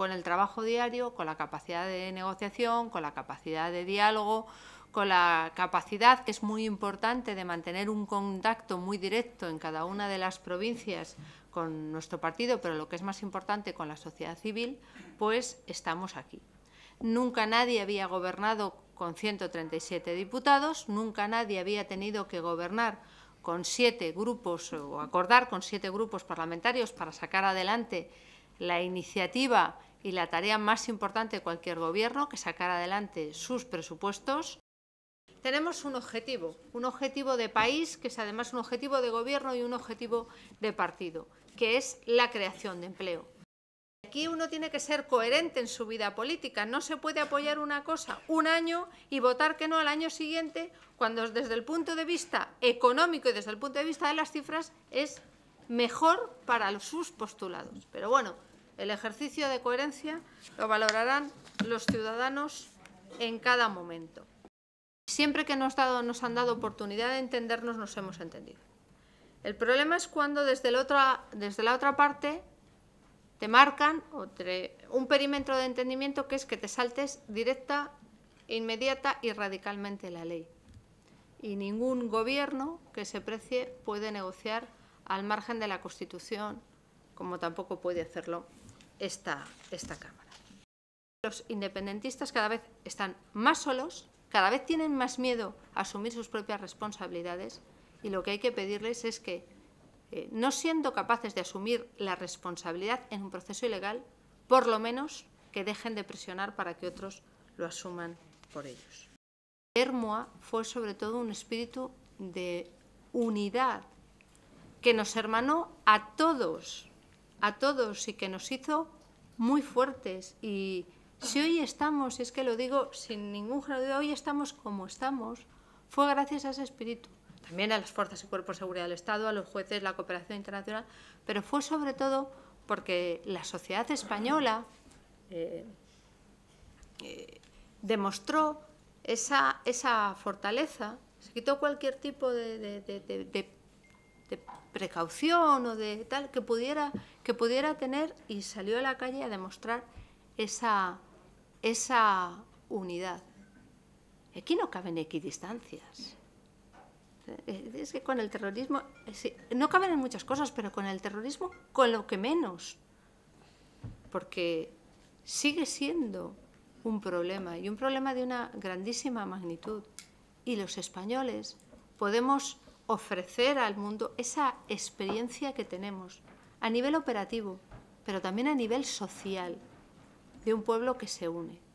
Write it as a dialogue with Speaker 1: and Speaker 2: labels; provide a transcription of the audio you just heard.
Speaker 1: con el trabajo diario, con la capacidad de negociación, con la capacidad de diálogo, con la capacidad, que es muy importante, de mantener un contacto muy directo en cada una de las provincias con nuestro partido, pero lo que es más importante, con la sociedad civil, pues estamos aquí. Nunca nadie había gobernado con 137 diputados, nunca nadie había tenido que gobernar con siete grupos o acordar con siete grupos parlamentarios para sacar adelante la iniciativa y la tarea más importante de cualquier gobierno, que sacar adelante sus presupuestos. Tenemos un objetivo, un objetivo de país, que es además un objetivo de gobierno y un objetivo de partido, que es la creación de empleo. Aquí uno tiene que ser coherente en su vida política. No se puede apoyar una cosa un año y votar que no al año siguiente, cuando desde el punto de vista económico y desde el punto de vista de las cifras es mejor para sus postulados. Pero bueno, el ejercicio de coherencia lo valorarán los ciudadanos en cada momento. Siempre que nos, han dado oportunidad de entendernos, nos hemos entendido. El problema es cuando desde la otra parte te marcan un perímetro de entendimiento que es que te saltes directa, inmediata y radicalmente la ley. Y ningún gobierno que se precie puede negociar al margen de la Constitución, como tampoco puede hacerlo esta, esta Cámara. Los independentistas cada vez están más solos, cada vez tienen más miedo a asumir sus propias responsabilidades y lo que hay que pedirles es que eh, no siendo capaces de asumir la responsabilidad en un proceso ilegal, por lo menos que dejen de presionar para que otros lo asuman por ellos. Hermoa fue sobre todo un espíritu de unidad que nos hermanó a todos, a todos y que nos hizo muy fuertes. Y si hoy estamos, y es que lo digo sin ningún género hoy estamos como estamos, fue gracias a ese espíritu también a las fuerzas y cuerpos de seguridad del Estado, a los jueces, la cooperación internacional, pero fue sobre todo porque la sociedad española eh, eh, demostró esa, esa, fortaleza, se quitó cualquier tipo de, precaución o de tal que pudiera, que pudiera tener y salió a la calle a demostrar esa, esa unidad. Aquí no caben equidistancias. Es que con el terrorismo, no caben en muchas cosas, pero con el terrorismo, con lo que menos. Porque sigue siendo un problema y un problema de una grandísima magnitud. Y los españoles podemos ofrecer al mundo esa experiencia que tenemos a nivel operativo, pero también a nivel social, de un pueblo que se une.